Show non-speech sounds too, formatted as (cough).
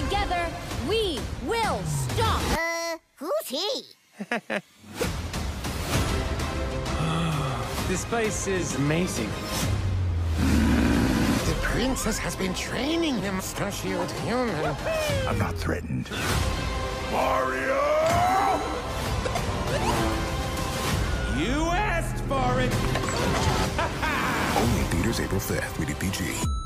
Together, we will stop. Uh, who's he? (laughs) This place is amazing. The princess has been training him, mustachioed human. I'm not threatened. Mario! You asked for it! (laughs) Only theaters April 5th, rated PG.